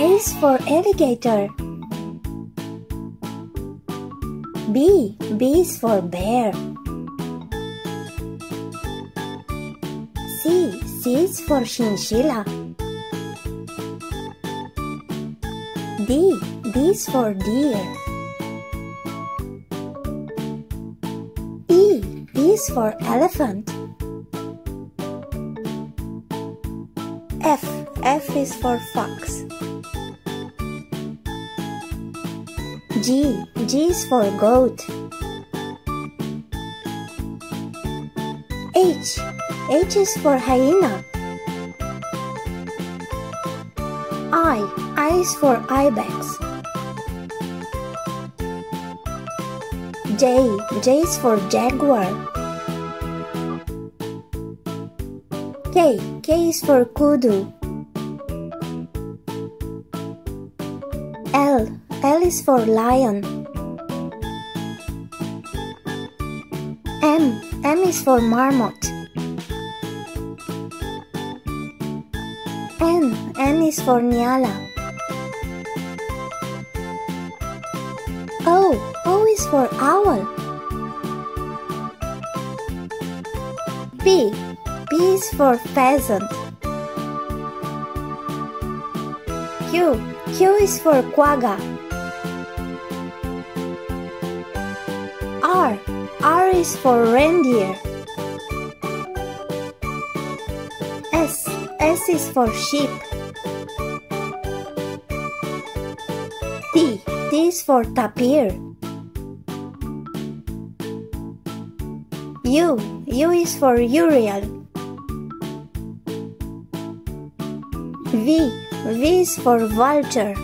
A is for alligator. B. B is for bear. C. C is for chinchilla. D. D is for deer. E. E is for elephant. F. F is for fox. G. G is for goat. H. H is for hyena. I. I is for ibex. J. J is for jaguar. K. K is for kudu. L. L is for lion. M. M is for marmot. N. N is for nyala. O. O is for owl. P. P is for pheasant. Q. Q is for quagga. R. R is for reindeer. S. S is for sheep. T. T is for tapir. U. U is for urial. V. V is for vulture.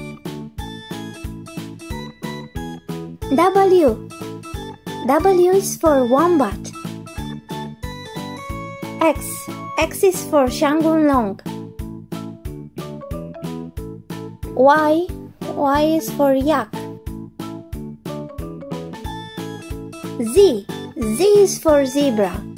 W. W is for wombat. X. X is for Xiongguanlong. Y. Y is for yak. Z. Z is for zebra.